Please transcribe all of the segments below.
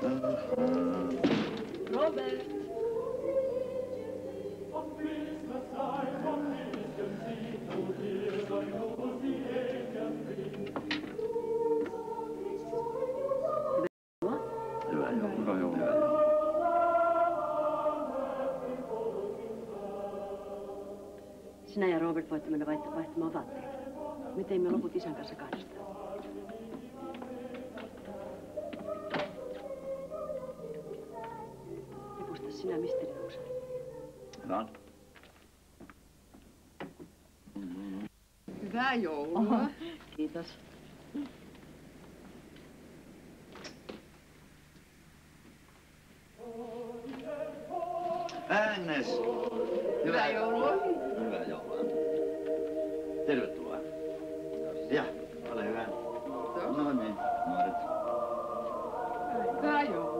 Sinä ja Robert voitte mennä vaihta- vaihtamaan vaatteita. Me teimme loput isän kanssa kahdestaan. Hyvä. Hyvää joulua. Kiitos. Agnes! Hyvää joulua. Hyvää joulua. Tervetuloa. Ja, ole hyvä. No niin, nuoret. Hyvää joulua.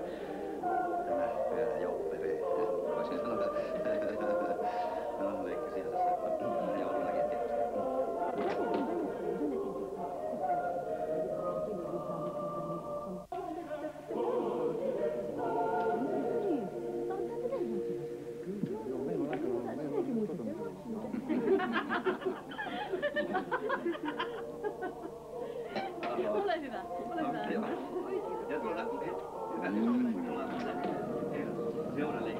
Ole hyvä. Ole hyvä. Ja tuota, hyvät seuralle.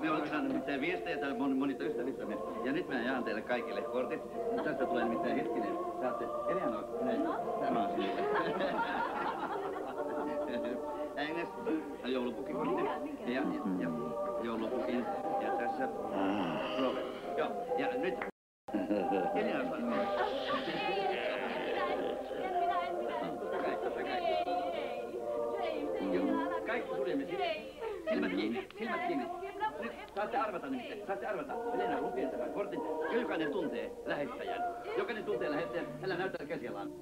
Me olemme saaneet mitään viestejä täällä moni, monista ystävistämme. Ja nyt mä jaan teille kaikille kortit. Tästä tulee nimittäin hetkinen. Saatte Eleanor, näin. Tämä on sinulle. Agnes, joulupukin Ja, ja, ja joulupukin. Ja tässä Robert. Joo, ja nyt silmät kiinni, silmät kiinni. Nyt saatte arvata nimittäin, saatte arvata. Elena lukee tämän kortin jokainen tuntee lähettäjän. Jokainen tuntee lähettäjän, hänellä näyttää käsialaan.